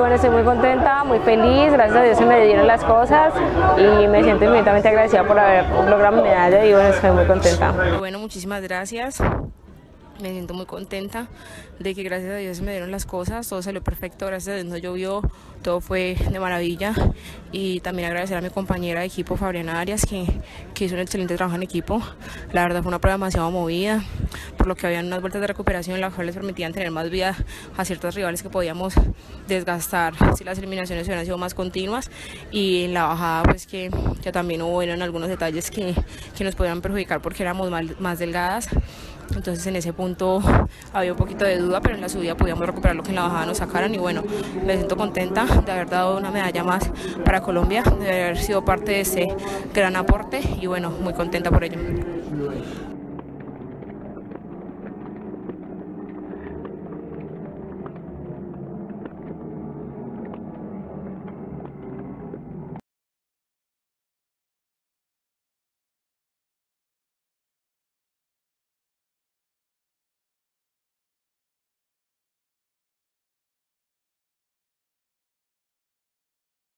bueno, estoy muy contenta, muy feliz, gracias a Dios se me dieron las cosas y me siento infinitamente agradecida por haber logrado mi medalla y bueno, estoy muy contenta. Bueno, muchísimas gracias. Me siento muy contenta de que gracias a Dios se me dieron las cosas, todo salió perfecto, gracias a Dios no llovió, todo fue de maravilla y también agradecer a mi compañera de equipo Fabriana Arias que, que hizo un excelente trabajo en equipo, la verdad fue una prueba demasiado movida, por lo que habían unas vueltas de recuperación las cuales permitían tener más vida a ciertos rivales que podíamos desgastar si las eliminaciones hubieran sido más continuas. Y en la bajada pues que, que también hubo en algunos detalles que, que nos podían perjudicar porque éramos más, más delgadas. Entonces en ese punto había un poquito de duda, pero en la subida podíamos recuperar lo que en la bajada nos sacaran y bueno, me siento contenta de haber dado una medalla más para Colombia, de haber sido parte de ese gran aporte. Y bueno, muy contenta por ello.